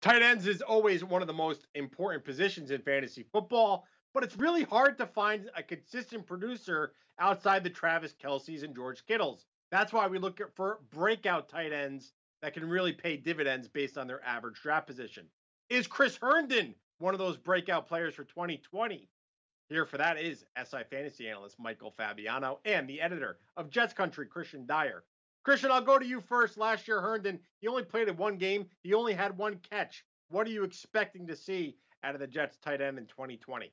Tight ends is always one of the most important positions in fantasy football, but it's really hard to find a consistent producer outside the Travis Kelce's and George Kittles. That's why we look for breakout tight ends that can really pay dividends based on their average draft position. Is Chris Herndon one of those breakout players for 2020? Here for that is SI fantasy analyst Michael Fabiano and the editor of Jets Country, Kristian Dyer. Kristian, I'll go to you first. Last year, Herndon, he only played in one game. He only had one catch. What are you expecting to see out of the Jets tight end in 2020?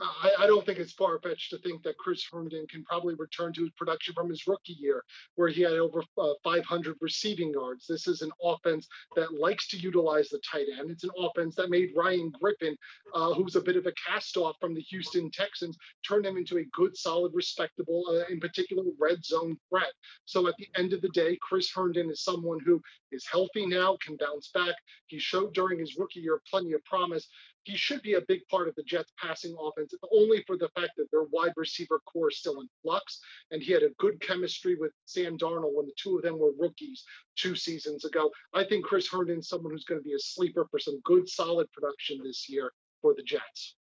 I, I, don't think it's far fetched to think that Chris Herndon can probably return to his production from his rookie year, where he had over uh, 500 receiving yards. This is an offense that likes to utilize the tight end. It's an offense that made Ryan Griffin, uh, who's a bit of a cast off from the Houston Texans, turn him into a good, solid, respectable, uh, in particular, red zone threat. So at the end of the day, Chris Herndon is someone who is healthy now, can bounce back. He showed during his rookie year plenty of promise he should be a big part of the Jets passing offense, only for the fact that their wide receiver corps is still in flux. And he had a good chemistry with Sam Darnold when the two of them were rookies two seasons ago. I think Chris Herndon is someone who's going to be a sleeper for some good, solid production this year for the Jets.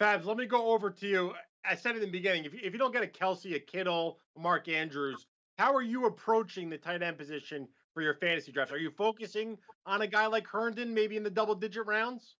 Fabs, let me go over to you. I said in the beginning, if you, if you don't get a Kelce, a Kittle, Mark Andrews, how are you approaching the tight end position for your fantasy drafts? Are you focusing on a guy like Herndon, maybe in the double digit rounds?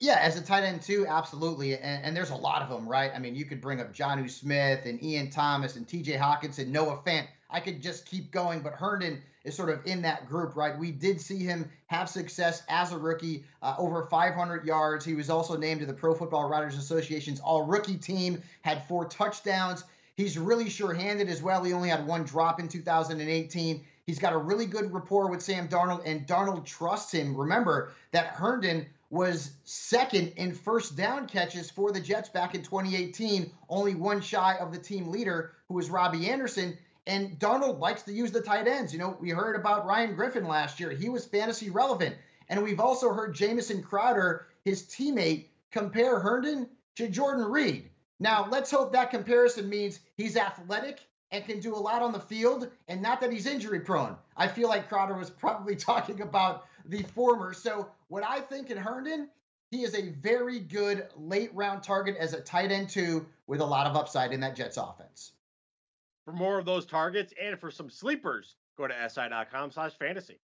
Yeah, as a tight end too, absolutely. And, and, there's a lot of them, right? I mean, you could bring up Jonnu Smith and Ian Thomas and TJ Hockenson, Noah Fant. I could just keep going, but Herndon is sort of in that group, right? We did see him have success as a rookie, uh, over 500 yards. He was also named to the Pro Football Writers Association's All Rookie team, had four touchdowns. He's really sure-handed as well. He only had one drop in 2018. He's got a really good rapport with Sam Darnold, and Darnold trusts him. Remember that Herndon was second in first down catches for the Jets back in 2018, only one shy of the team leader, who was Robbie Anderson. And Darnold likes to use the tight ends. You know, we heard about Ryan Griffin last year. He was fantasy relevant. And we've also heard Jamison Crowder, his teammate, compare Herndon to Jordan Reed. Now, let's hope that comparison means he's athletic and can do a lot on the field and not that he's injury prone. I feel like Crowder was probably talking about the former. So, what I think in Herndon, he is a very good late round target as a tight end, too, with a lot of upside in that Jets offense. For more of those targets and for some sleepers, go to si.com slash fantasy.